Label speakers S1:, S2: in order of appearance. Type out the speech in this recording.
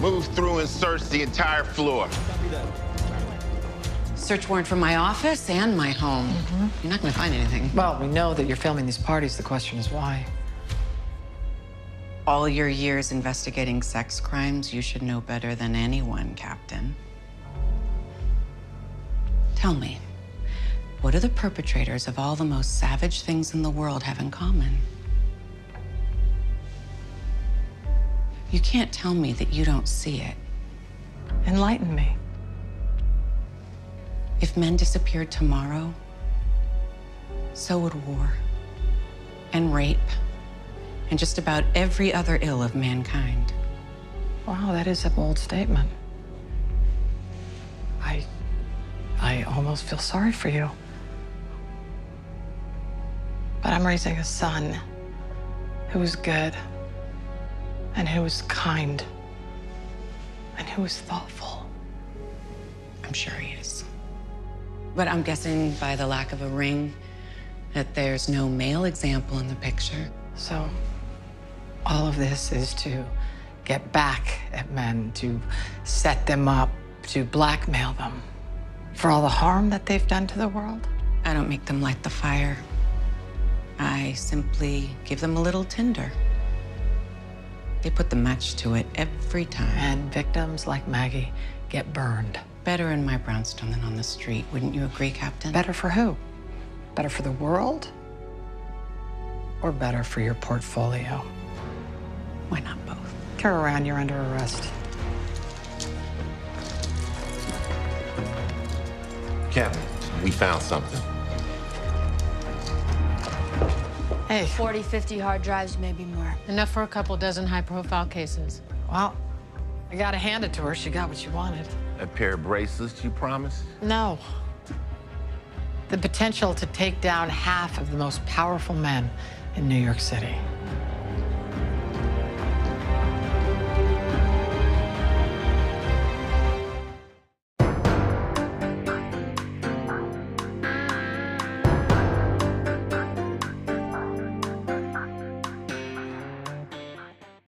S1: Move through and search the entire floor.
S2: Search warrant for my office and my home. Mm-hmm. You're not going to find anything.
S3: Well, we know that you're filming these parties. The question is why.
S2: All your years investigating sex crimes, you should know better than anyone, Captain. Tell me, what do the perpetrators of all the most savage things in the world have in common? You can't tell me that you don't see it.
S3: Enlighten me.
S2: If men disappeared tomorrow, so would war and rape and just about every other ill of mankind.
S3: Wow, that is a bold statement. I. I almost feel sorry for you. But I'm raising a son who is good and who is kind and who is thoughtful.
S2: I'm sure he is. But I'm guessing by the lack of a ring that there's no male example in the picture.
S3: So, all of this is to get back at men, to set them up, to blackmail them for all the harm that they've done to the world.
S2: I don't make them light the fire. I simply give them a little tinder. They put the match to it every time.
S3: And victims like Maggie get burned.
S2: Better in my brownstone than on the street, wouldn't you agree, Captain?
S3: Better for who? Better for the world? Or better for your portfolio?
S2: Why not both?
S3: Turn around, you're under arrest.
S1: Captain, we found something.
S3: Hey,
S4: 40, 50 hard drives, maybe more.
S5: Enough for a couple dozen high-profile cases.
S3: well, I gotta hand it to her. She got what she wanted.
S1: A pair of bracelets you promised?
S3: No. The potential to take down half of the most powerful men in New York City.